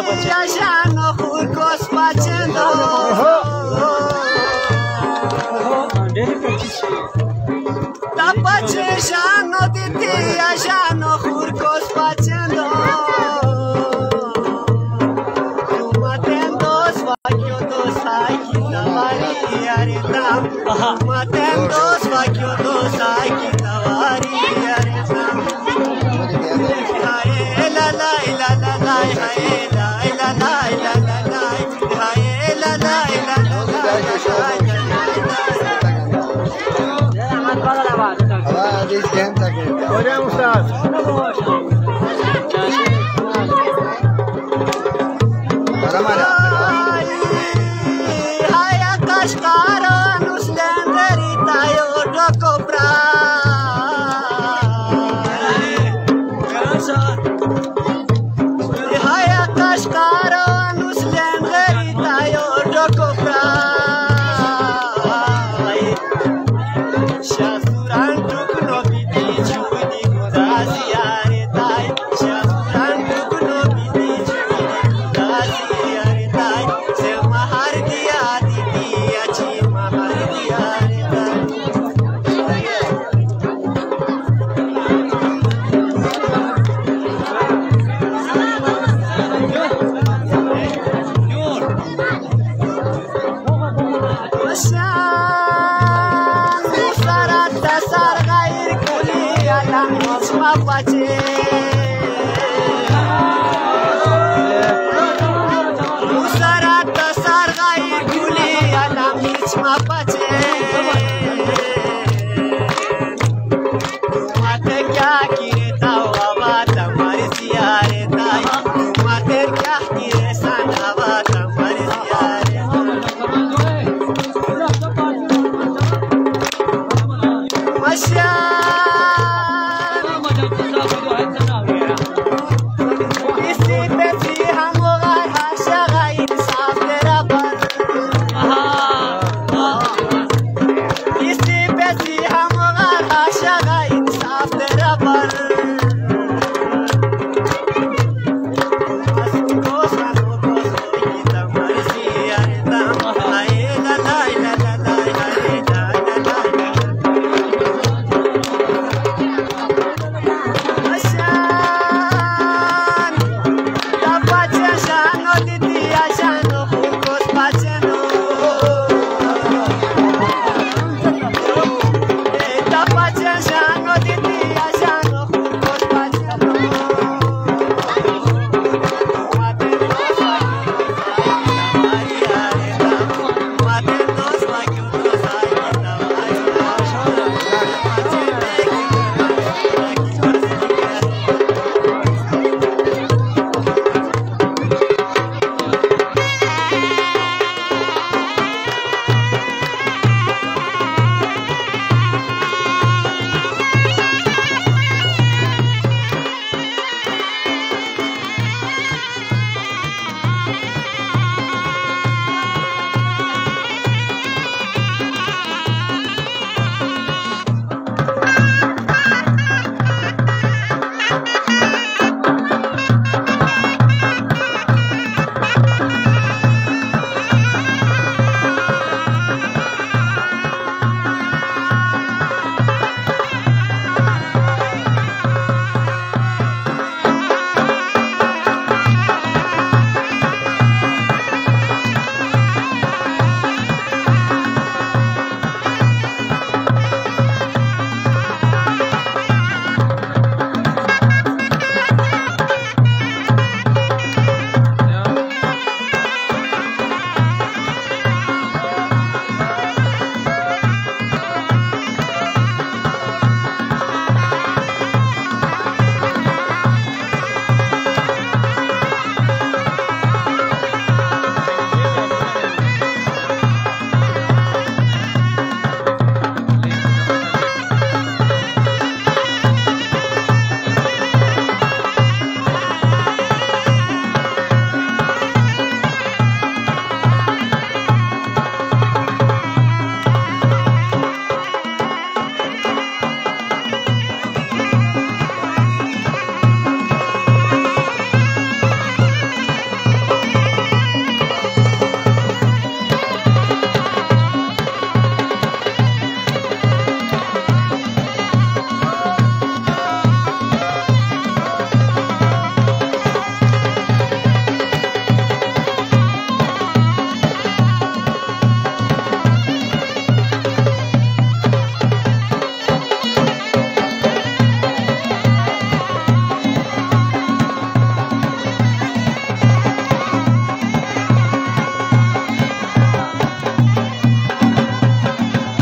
jano dia jano hurkos pachendo Tapache jano dia jano hurkos pachendo Matendo svakio dos aki tavari aretam Matendo Ai, Para cascar nos lenderita, eu toco pra Diamonds, Papa, Musarata, Sargai, Guli, Alamits, Mapa,